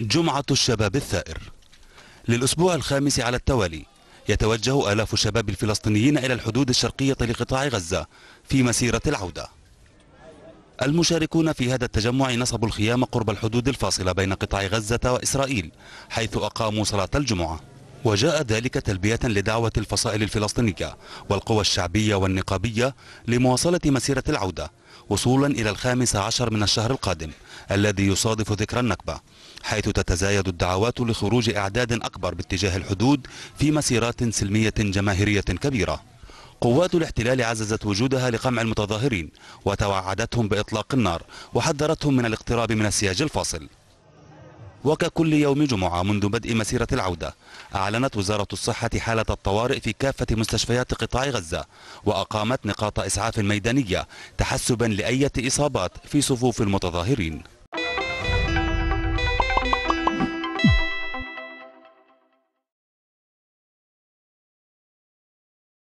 جمعة الشباب الثائر. للأسبوع الخامس على التوالي يتوجه آلاف الشباب الفلسطينيين إلى الحدود الشرقية لقطاع غزة في مسيرة العودة. المشاركون في هذا التجمع نصبوا الخيام قرب الحدود الفاصلة بين قطاع غزة وإسرائيل حيث أقاموا صلاة الجمعة. وجاء ذلك تلبية لدعوة الفصائل الفلسطينية والقوى الشعبية والنقابية لمواصلة مسيرة العودة وصولا إلى الخامس عشر من الشهر القادم الذي يصادف ذكرى النكبة حيث تتزايد الدعوات لخروج إعداد أكبر باتجاه الحدود في مسيرات سلمية جماهيرية كبيرة. قوات الاحتلال عززت وجودها لقمع المتظاهرين وتوعدتهم بإطلاق النار وحذرتهم من الاقتراب من السياج الفاصل. وككل يوم جمعة منذ بدء مسيرة العودة أعلنت وزارة الصحة حالة الطوارئ في كافة مستشفيات قطاع غزة وأقامت نقاط إسعاف ميدانية تحسبا لأية إصابات في صفوف المتظاهرين.